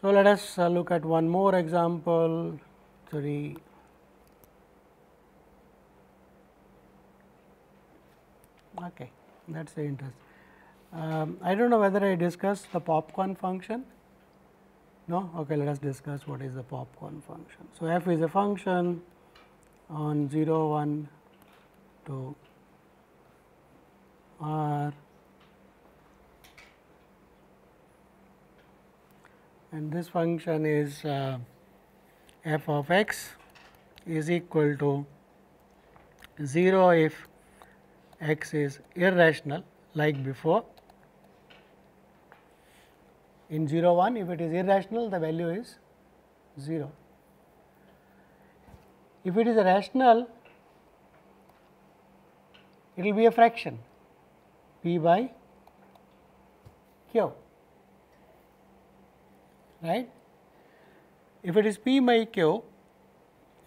So, let us uh, look at one more example 3. Okay, that is the interest. Um, I do not know whether I discussed the popcorn function. No? Okay, let us discuss what is the popcorn function. So, f is a function on 0, 1 to r and this function is uh, f of x is equal to 0 if x is irrational like before. In 0 1 if it is irrational the value is 0. If it is a rational it will be a fraction p by q right. If it is p by q,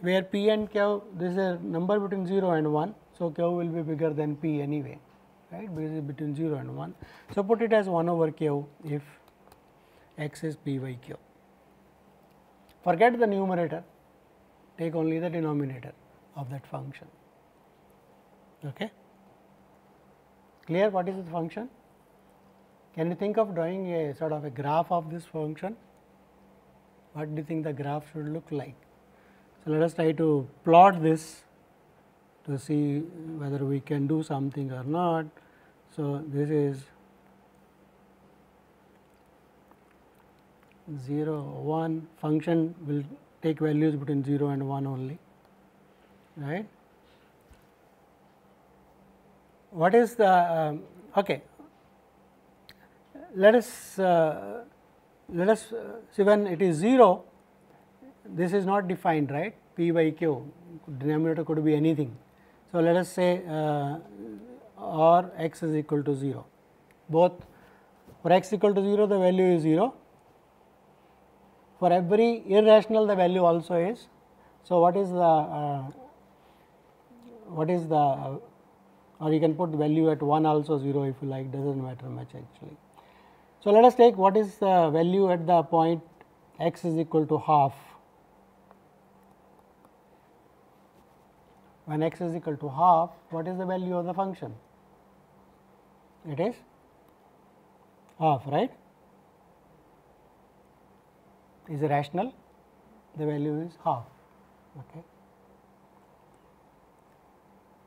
where p and q this is a number between 0 and 1. So, q will be bigger than p anyway right because it is between 0 and 1. So, put it as 1 over q if x is p by q. Forget the numerator take only the denominator of that function. Okay. Clear what is the function? Can you think of drawing a sort of a graph of this function? what do you think the graph should look like. So, let us try to plot this to see whether we can do something or not. So, this is 0 1 function will take values between 0 and 1 only right. What is the um, okay let us uh, let us uh, see when it is 0 this is not defined right p by q denominator could be anything. So, let us say uh, or x is equal to 0 both for x equal to 0 the value is 0 for every irrational the value also is. So, what is the uh, what is the uh, or you can put value at 1 also 0 if you like does not matter much actually. So, let us take what is the value at the point x is equal to half. When x is equal to half, what is the value of the function? It is half, right? Is rational, the value is half. Okay.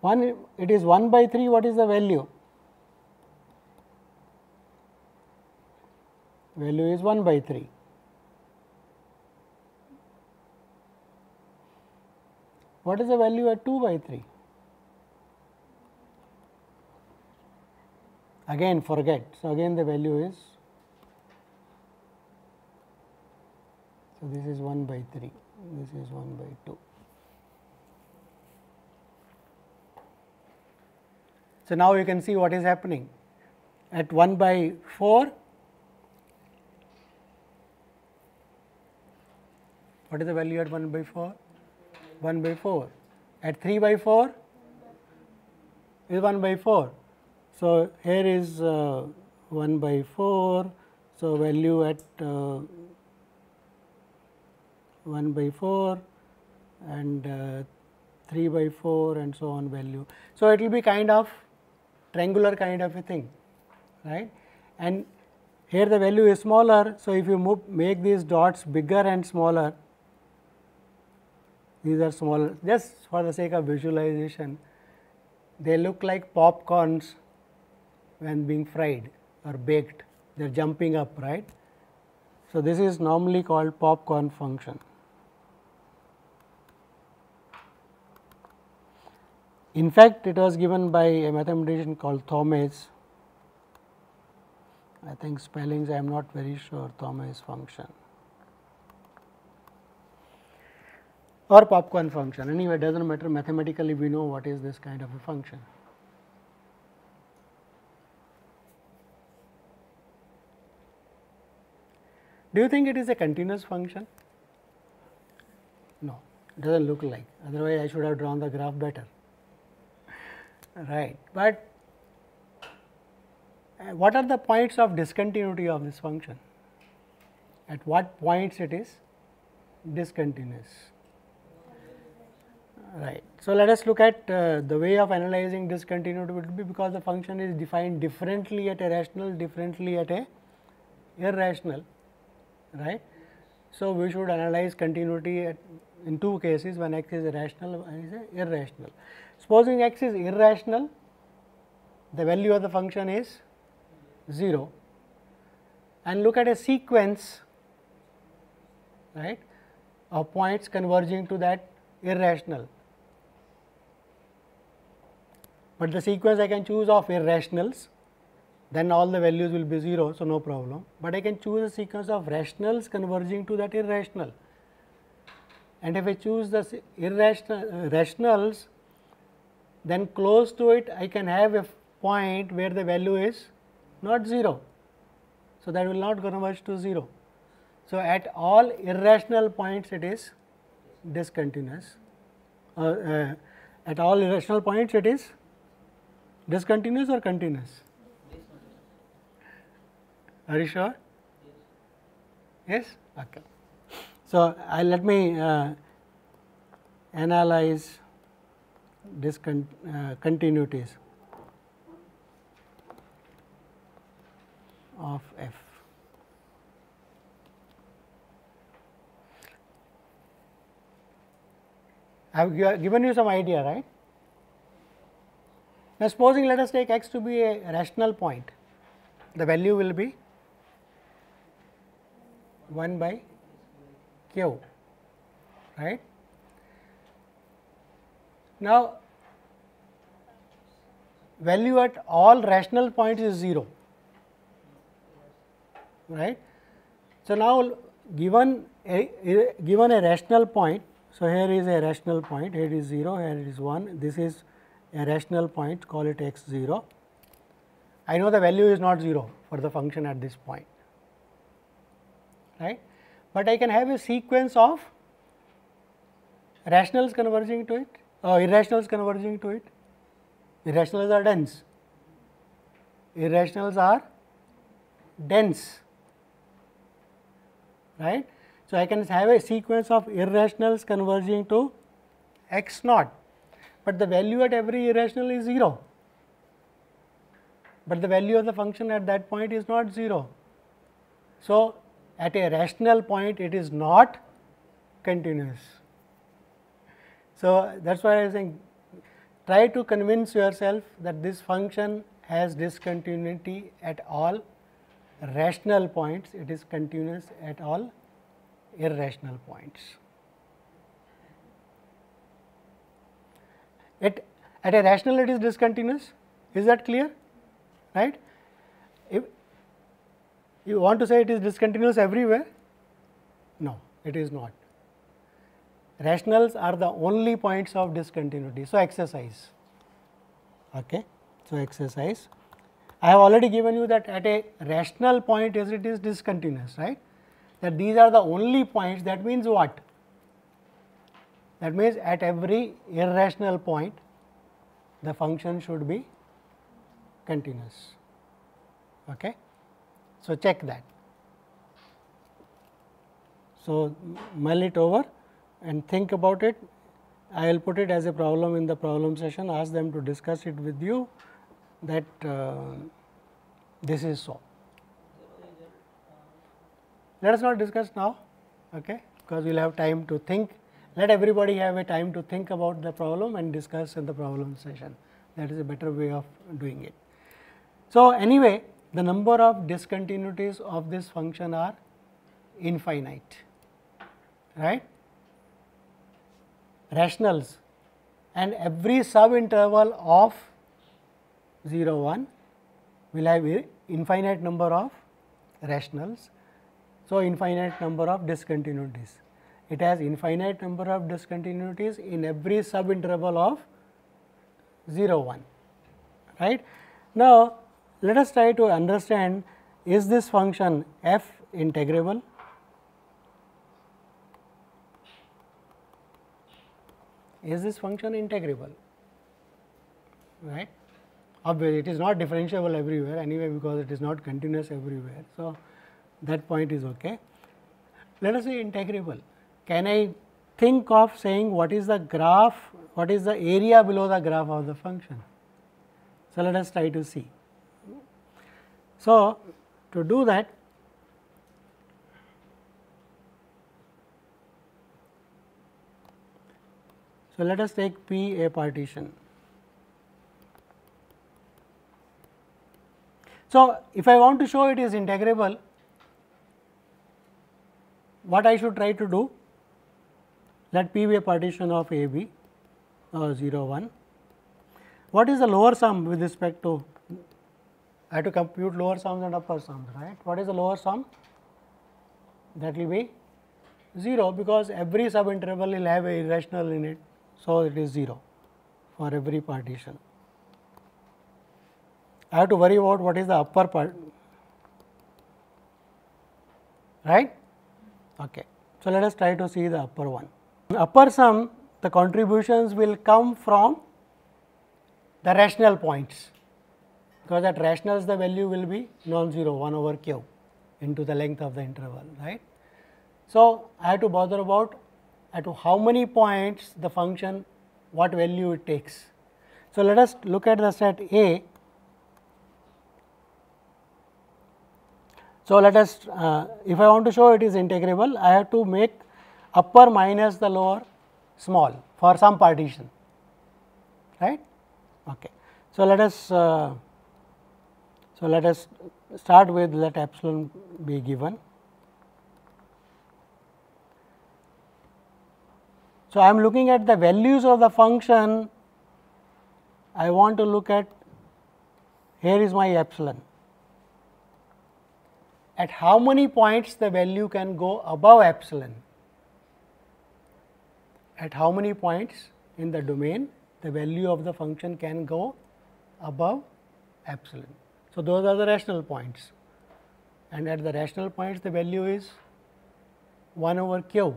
1 it is 1 by 3 what is the value value is 1 by 3. What is the value at 2 by 3? Again forget. So, again the value is, so this is 1 by 3, this is 1 by 2. So, now you can see what is happening at 1 by 4 What is the value at 1 by 4? 1 by 4. At 3 by 4 is 1 by 4. So, here is uh, 1 by 4. So, value at uh, 1 by 4 and uh, 3 by 4 and so on value. So, it will be kind of triangular kind of a thing right and here the value is smaller. So, if you move make these dots bigger and smaller these are small just for the sake of visualization they look like popcorns when being fried or baked they are jumping up right. So, this is normally called popcorn function. In fact, it was given by a mathematician called Thomas. I think spellings I am not very sure Thomas function. or popcorn function anyway does not matter mathematically we know what is this kind of a function. Do you think it is a continuous function? No, it does not look like, otherwise I should have drawn the graph better, right. But uh, what are the points of discontinuity of this function? At what points it is discontinuous? Right. So, let us look at uh, the way of analyzing discontinuity would be because the function is defined differently at a rational, differently at a irrational, right. So, we should analyze continuity at, in two cases, when x is rational, one is irrational. Supposing x is irrational, the value of the function is 0 and look at a sequence right of points converging to that irrational but the sequence I can choose of irrationals then all the values will be 0. So, no problem, but I can choose a sequence of rationals converging to that irrational and if I choose the irrational uh, rationals then close to it I can have a point where the value is not 0. So, that will not converge to 0. So, at all irrational points it is discontinuous, uh, uh, at all irrational points it is Discontinuous or continuous? Are you sure? Yes? Okay. So, I let me uh, analyze discontinuities uh, of f. I have given you some idea, right? Now, supposing let us take x to be a rational point, the value will be 1 by q, right. Now, value at all rational points is 0, right. So, now given a, a given a rational point, so here is a rational point, here is 0, here is 1, this is a rational point call it x 0. I know the value is not 0 for the function at this point, right. But I can have a sequence of rationals converging to it, uh, irrationals converging to it. Irrationals are dense, irrationals are dense, right. So, I can have a sequence of irrationals converging to x naught but the value at every irrational is 0, but the value of the function at that point is not 0. So, at a rational point it is not continuous. So, that is why I am saying try to convince yourself that this function has discontinuity at all rational points, it is continuous at all irrational points. at, at a rational it is discontinuous is that clear right you want to say it is discontinuous everywhere? No it is not. Rationals are the only points of discontinuity. So exercise. Okay? So exercise. I have already given you that at a rational point as it is discontinuous right? That these are the only points that means what? That means, at every irrational point the function should be continuous. Okay? So, check that. So, mull it over and think about it. I will put it as a problem in the problem session, ask them to discuss it with you that uh, this is so. Let us not discuss now, okay, because we will have time to think let everybody have a time to think about the problem and discuss in the problem session. That is a better way of doing it. So, anyway, the number of discontinuities of this function are infinite, right? Rationals and every sub interval of 0 1 will have infinite number of rationals. So, infinite number of discontinuities it has infinite number of discontinuities in every subinterval of 0 1 right. Now, let us try to understand is this function f integrable? Is this function integrable? Right? Obviously, it is not differentiable everywhere anyway because it is not continuous everywhere. So, that point is okay. Let us say integrable. Can I think of saying what is the graph, what is the area below the graph of the function? So, let us try to see. So, to do that So, let us take P a partition. So, if I want to show it is integrable, what I should try to do? Let P be a partition of A B uh, 0 1. What is the lower sum with respect to? I have to compute lower sums and upper sums, right? What is the lower sum? That will be 0 because every subinterval will have a irrational in it. So, it is 0 for every partition. I have to worry about what is the upper part, right? Okay. So, let us try to see the upper one. upper sum, the contributions will come from the rational points, because at rationals the value will be non-zero 1 over q into the length of the interval, right. So, I have to bother about at how many points the function what value it takes. So, let us look at the set A. So, let us uh, if I want to show it is integrable I have to make upper minus the lower small for some partition right. Okay. So, let us uh, so let us start with let epsilon be given So, I am looking at the values of the function, I want to look at here is my epsilon. At how many points the value can go above epsilon? At how many points in the domain the value of the function can go above epsilon. So, those are the rational points and at the rational points the value is 1 over q.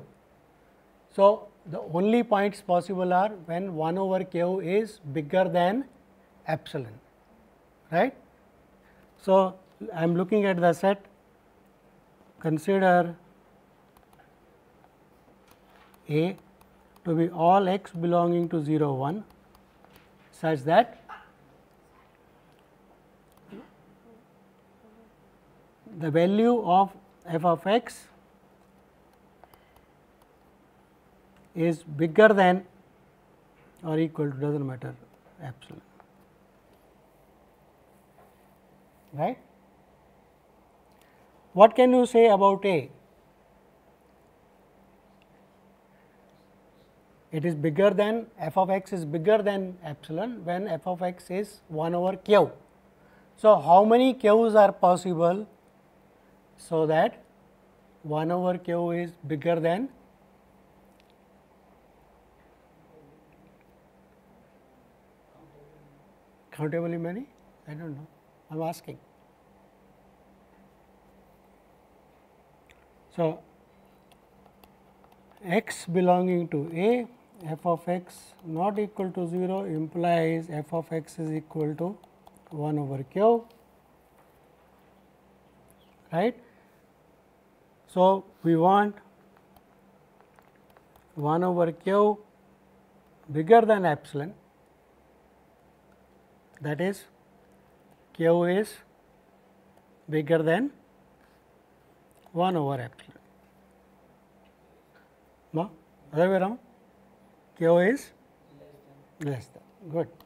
So, the only points possible are when 1 over q is bigger than epsilon, right. So, I am looking at the set consider A to be all x belonging to 0 1 such that the value of f of x is bigger than or equal to does not matter epsilon right. What can you say about A? It is bigger than f of x is bigger than epsilon when f of x is 1 over q. So, how many q's are possible so that 1 over q is bigger than countably many? I do not know, I am asking. So, x belonging to A, f of x not equal to 0 implies f of x is equal to 1 over q, right. So, we want 1 over q bigger than epsilon that is q is bigger than 1 over epsilon. No, other way around q is less than good.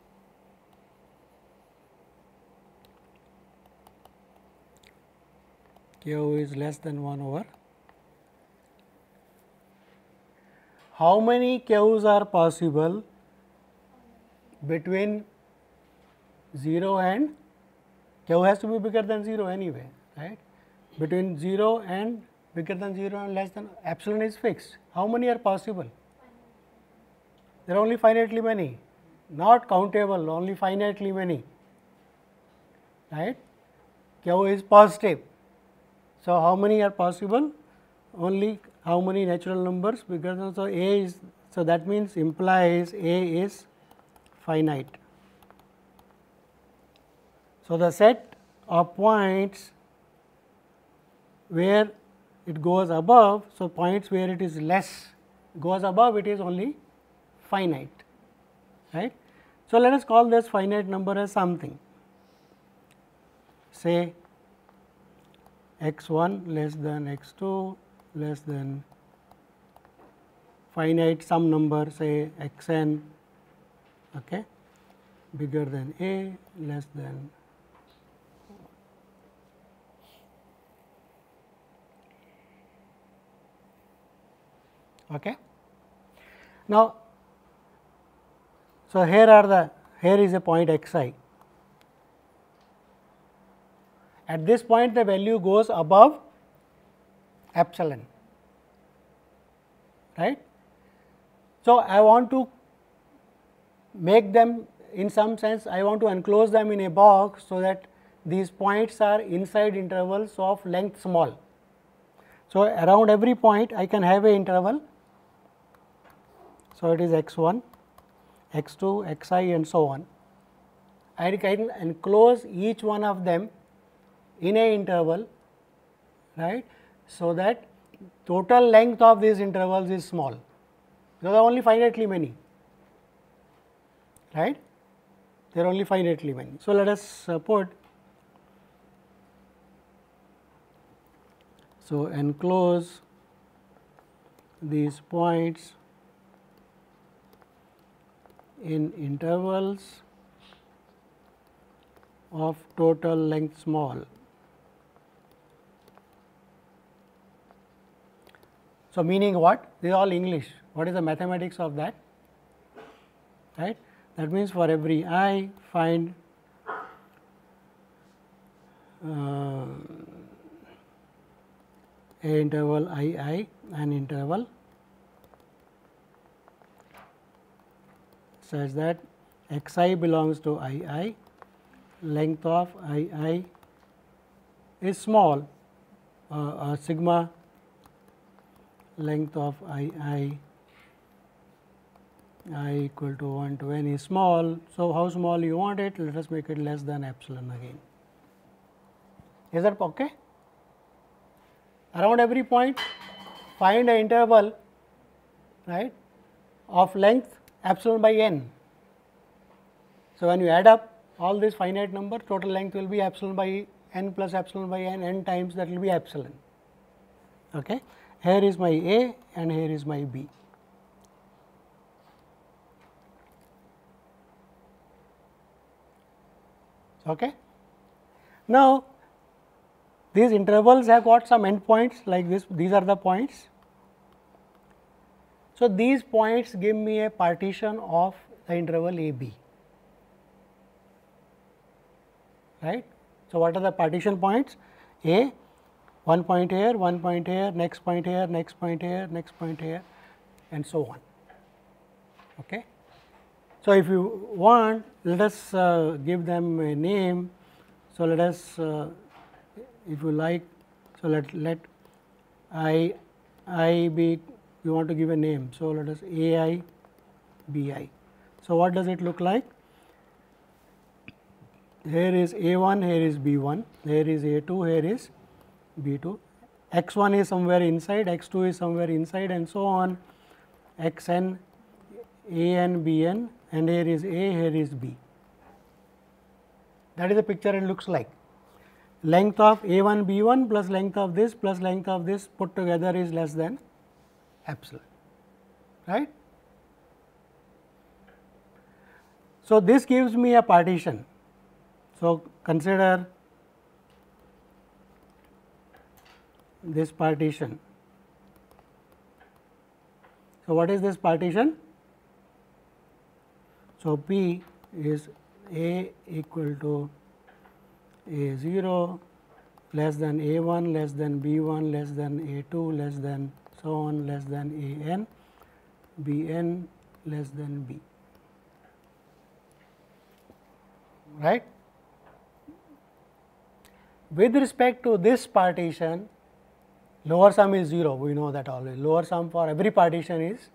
Q is less than 1 over. How many q's are possible between 0 and q has to be bigger than 0 anyway, right. Between 0 and bigger than 0 and less than epsilon is fixed. How many are possible? There are only finitely many, not countable, only finitely many, right. Q is positive. So, how many are possible? Only how many natural numbers bigger than, so A is So, that means implies A is finite. So, the set of points where it goes above. So, points where it is less goes above it is only finite right. So, let us call this finite number as something say x 1 less than x 2 less than finite some number say x n okay, bigger than a less than Okay. Now, so here are the here is a point x i. At this point the value goes above epsilon right. So, I want to make them in some sense I want to enclose them in a box so that these points are inside intervals of length small. So, around every point I can have a interval so, it is x 1, x 2, x i and so on. I can enclose each one of them in a interval right. So, that total length of these intervals is small because are only finitely many right they are only finitely many. So, let us put so enclose these points in intervals of total length small. So, meaning what? This is all English. What is the mathematics of that? Right? That means for every i find uh, a interval i i and interval such that x i belongs to i i, length of i i is small uh, uh, sigma length of i i i equal to 1 to n is small. So, how small you want it? Let us make it less than epsilon again. Is that okay? Around every point find an interval right of length epsilon by n. So, when you add up all this finite number total length will be epsilon by n plus epsilon by n n times that will be epsilon. Okay. Here is my A and here is my B. Okay. Now, these intervals have got some endpoints like this, these are the points so, these points give me a partition of the interval a b right. So, what are the partition points a one point here, one point here, next point here, next point here, next point here and so on. Okay. So, if you want let us uh, give them a name. So, let us uh, if you like so let let i i be we want to give a name. So, let us A i B i. So, what does it look like? Here is A 1, here is B 1, here is A 2, here is B 2. X 1 is somewhere inside, X 2 is somewhere inside and so on, X n, A n, B n and here is A, here is B. That is the picture it looks like. Length of A 1 B 1 plus length of this plus length of this put together is less than epsilon right. So, this gives me a partition. So, consider this partition. So, what is this partition? So, P is A equal to A 0 less than A 1 less than B 1 less than A 2 less than so on less than a n, b n less than b. Right? With respect to this partition, lower sum is 0, we know that always. Lower sum for every partition is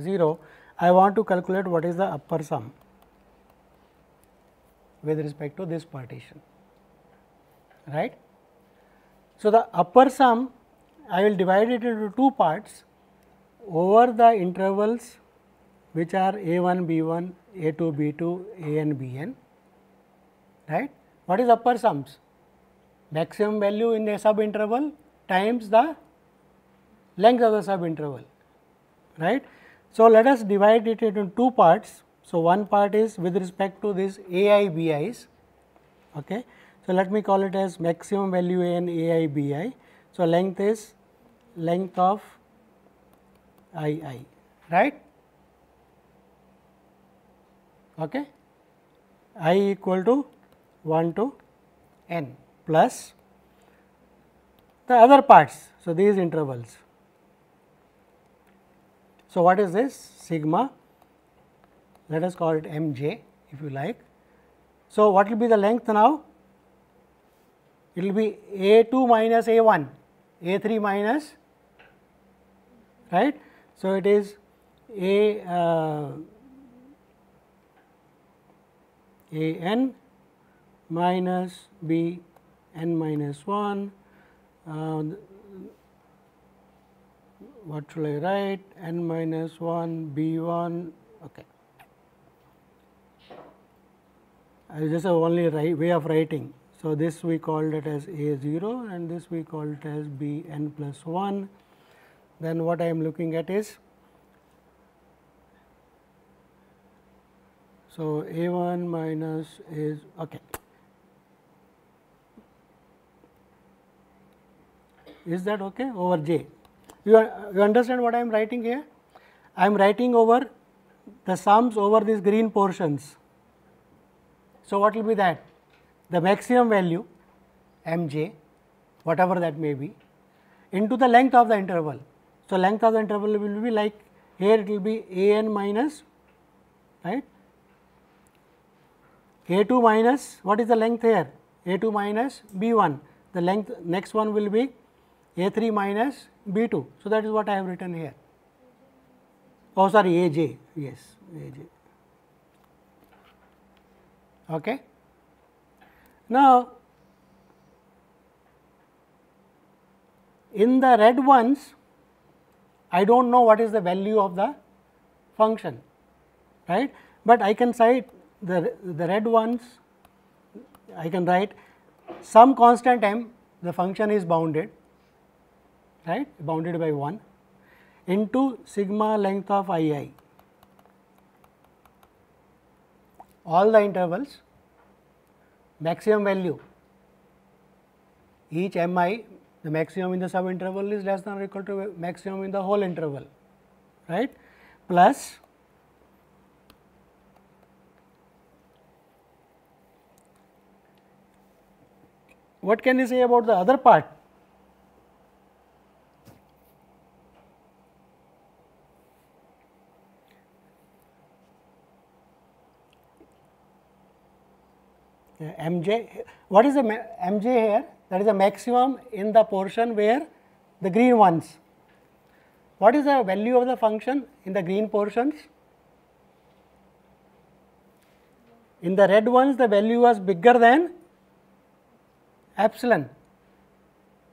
0, I want to calculate what is the upper sum with respect to this partition, right. So, the upper sum I will divide it into two parts over the intervals which are a 1 b 1, a 2 b 2, a n b n, right. What is upper sums? Maximum value in a sub interval times the length of the sub interval, right. So, let us divide it into two parts. So, one part is with respect to this a i b i's. Okay. So, let me call it as maximum value a n a i b i. So, length is length of i i right okay i equal to 1 to n plus the other parts. So, these intervals. So, what is this sigma let us call it m j if you like. So, what will be the length now? It will be a 2 minus a 1, a 3 minus right. So, it is a uh, a n minus b n minus 1 uh, what should I write n minus 1 b 1 okay. I just have only way of writing. So, this we called it as a 0 and this we called it as b n plus 1 then what I am looking at is so a 1 minus is okay is that okay? Over j. You, you understand what I am writing here? I am writing over the sums over these green portions. So what will be that? The maximum value m j whatever that may be into the length of the interval. So length of the interval will be like here it will be a n minus right? A 2 minus what is the length here? A 2 minus b 1 the length next one will be a 3 minus b 2. So, that is what I have written here oh sorry a j yes a j. Okay. Now, in the red ones I do not know what is the value of the function right, but I can cite the, the red ones I can write some constant m the function is bounded right bounded by 1 into sigma length of i i. All the intervals maximum value each m i the maximum in the sub interval is less than or equal to maximum in the whole interval right plus what can you say about the other part mj. What is the mj here? That is the maximum in the portion where the green ones. What is the value of the function in the green portions? In the red ones, the value was bigger than epsilon.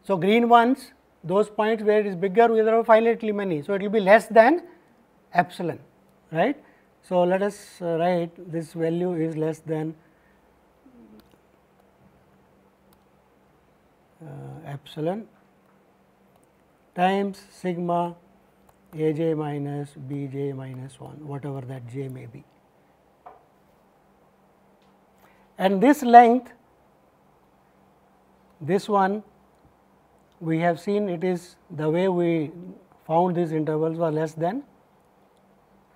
So, green ones, those points where it is bigger, we are finitely many. So, it will be less than epsilon, right. So, let us uh, write this value is less than Uh, epsilon times sigma a j minus b j minus 1 whatever that j may be. And this length this one we have seen it is the way we found these intervals were less than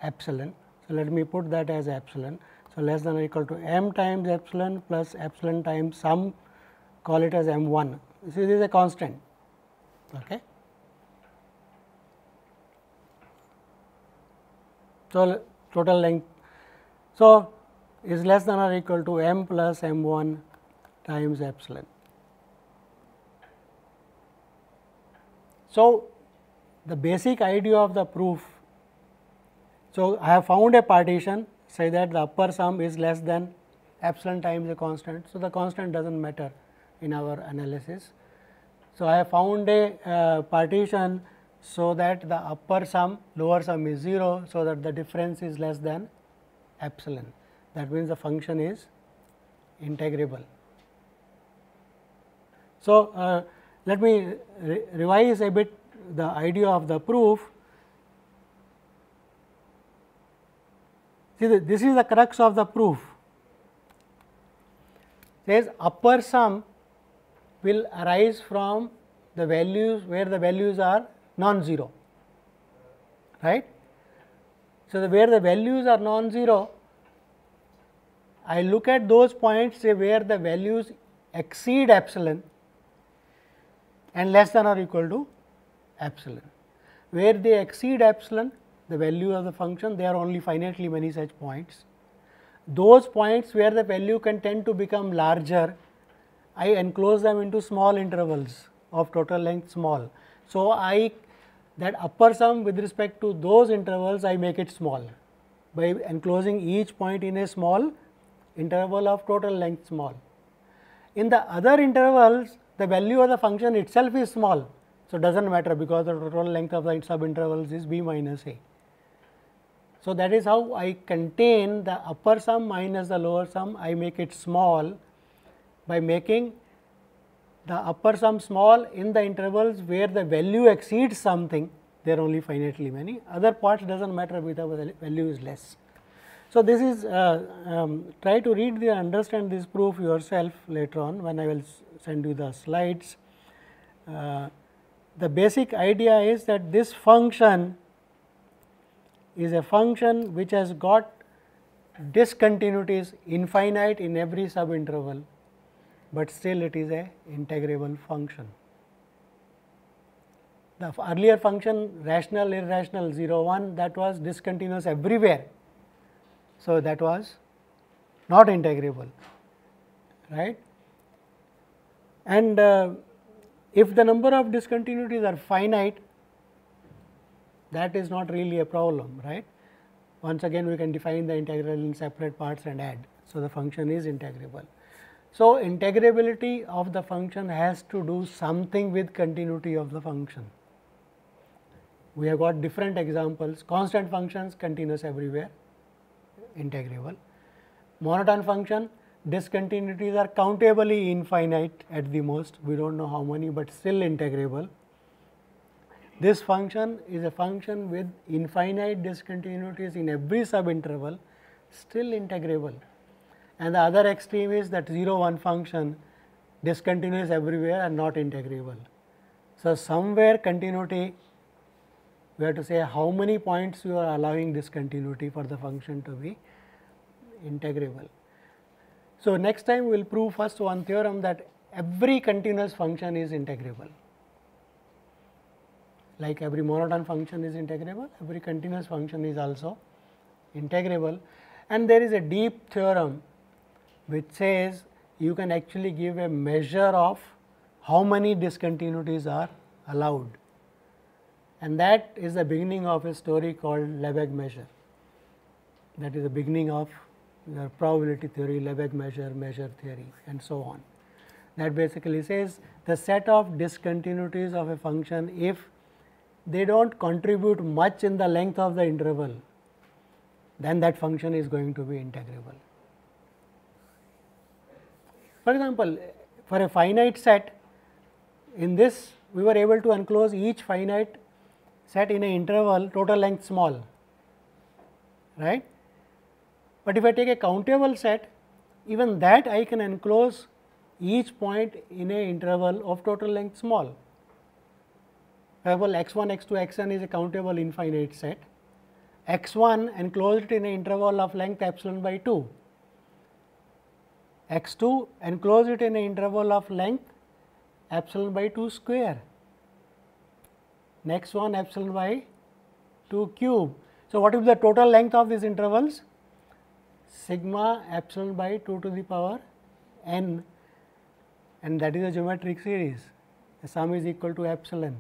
epsilon. So, let me put that as epsilon. So, less than or equal to m times epsilon plus epsilon times some call it as m 1 this is a constant. Okay. So, total length. So, is less than or equal to m plus m 1 times epsilon. So, the basic idea of the proof So, I have found a partition say that the upper sum is less than epsilon times a constant. So, the constant does not matter in our analysis. So, I have found a uh, partition so that the upper sum lower sum is 0. So, that the difference is less than epsilon that means the function is integrable. So, uh, let me re revise a bit the idea of the proof. See this is the crux of the proof says upper sum will arise from the values where the values are non-zero, right. So, the where the values are non-zero, I look at those points say where the values exceed epsilon and less than or equal to epsilon. Where they exceed epsilon, the value of the function, there are only finitely many such points. Those points where the value can tend to become larger, I enclose them into small intervals of total length small. So, I that upper sum with respect to those intervals I make it small by enclosing each point in a small interval of total length small. In the other intervals the value of the function itself is small. So, does not matter because the total length of the subintervals is b minus a. So, that is how I contain the upper sum minus the lower sum I make it small by making the upper sum small in the intervals where the value exceeds something there are only finitely many other parts does not matter if the value is less. So, this is uh, um, try to read the understand this proof yourself later on when I will send you the slides. Uh, the basic idea is that this function is a function which has got discontinuities infinite in every subinterval but still it is a integrable function. The earlier function rational, irrational 0, 1 that was discontinuous everywhere. So, that was not integrable, right. And uh, if the number of discontinuities are finite, that is not really a problem, right. Once again we can define the integral in separate parts and add. So, the function is integrable. So, integrability of the function has to do something with continuity of the function. We have got different examples, constant functions continuous everywhere, integrable. Monotone function, discontinuities are countably infinite at the most, we do not know how many, but still integrable. This function is a function with infinite discontinuities in every subinterval, still integrable and the other extreme is that 0 1 function discontinuous everywhere and not integrable. So, somewhere continuity we have to say how many points you are allowing discontinuity for the function to be integrable. So, next time we will prove first one theorem that every continuous function is integrable. Like every monotone function is integrable, every continuous function is also integrable and there is a deep theorem which says you can actually give a measure of how many discontinuities are allowed and that is the beginning of a story called Lebesgue measure. That is the beginning of the probability theory, Lebesgue measure, measure theory and so on. That basically says the set of discontinuities of a function if they do not contribute much in the length of the interval, then that function is going to be integrable. For example, for a finite set in this we were able to enclose each finite set in an interval total length small, right. But if I take a countable set even that I can enclose each point in an interval of total length small. For example, x 1, x 2, x n is a countable infinite set, x 1 enclosed in an interval of length epsilon by 2 x 2 enclose it in an interval of length epsilon by 2 square, next one epsilon by 2 cube. So, what is the total length of these intervals? Sigma epsilon by 2 to the power n and that is a geometric series, the sum is equal to epsilon.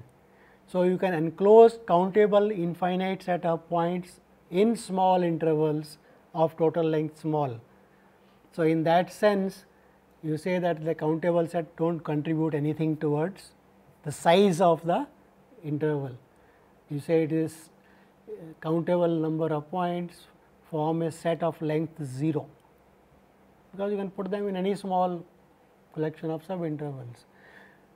So, you can enclose countable infinite set of points in small intervals of total length small. So, in that sense you say that the countable set do not contribute anything towards the size of the interval. You say it is uh, countable number of points form a set of length 0, because you can put them in any small collection of sub intervals.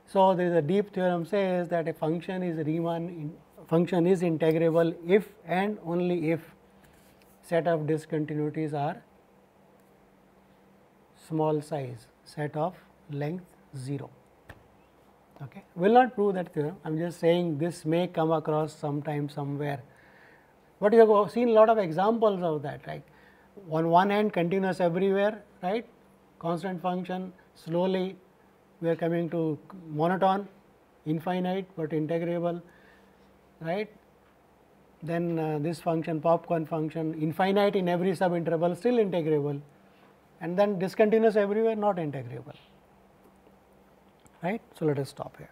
So, there is a deep theorem says that a function is Riemann function is integrable if and only if set of discontinuities are small size set of length 0. Okay. Will not prove that theorem, I am just saying this may come across sometime somewhere, but you have seen a lot of examples of that, right. On one hand continuous everywhere, right, constant function, slowly we are coming to monotone, infinite, but integrable, right. Then uh, this function popcorn function infinite in every sub interval still integrable and then discontinuous everywhere not integrable right. So, let us stop here.